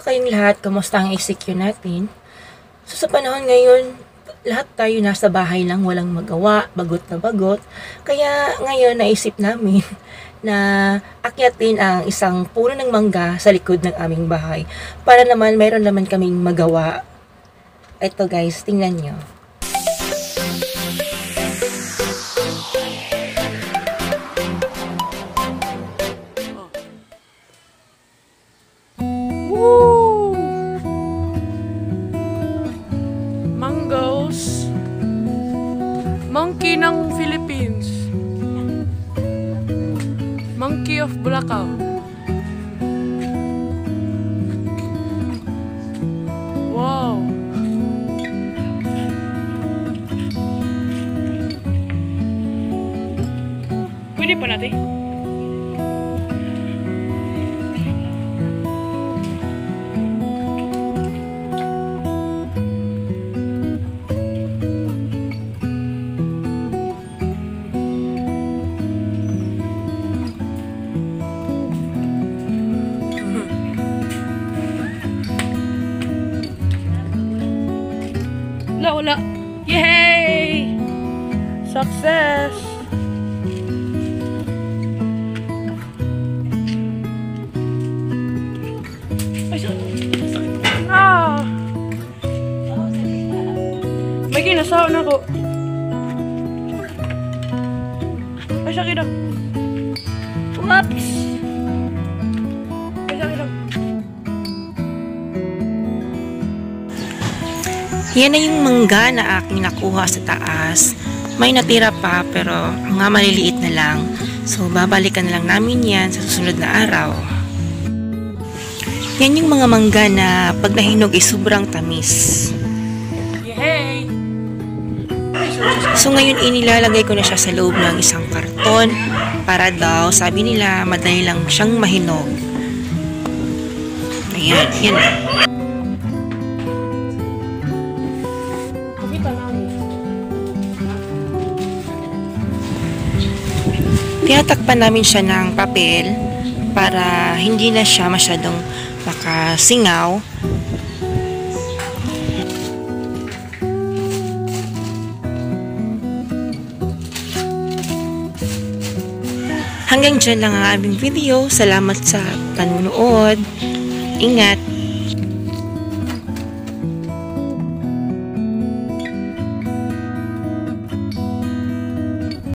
kayong lahat, kamusta ang ECQ natin? So sa panahon ngayon, lahat tayo nasa bahay lang, walang magawa, bagot na bagot. Kaya ngayon naisip namin na akyatin ang isang puno ng mangga sa likod ng aming bahay para naman mayroon naman kaming magawa. Ito guys, tingnan nyo. Monkey ng Philippines. Monkey of Bulacau. Wow. Pwede pa natin? Wala, wala. Yay! Success! Ay, sa... Ah! May kinasaon ako. Ay, sakit ako. Whoops! Yan na yung mangga na aking nakuha sa taas. May natira pa pero nga maliliit na lang. So babalikan na lang namin yan sa susunod na araw. Yan yung mga mangga na pag nahinog ay sobrang tamis. Yay! So ngayon inilalagay ko na siya sa loob ng isang karton para daw, sabi nila, madali lang siyang mahinog. Ayan, yan. Tinatakpan namin siya ng papel para hindi na siya masyadong makasingaw. Hanggang dyan lang ang aming video. Salamat sa panunood. Ingat!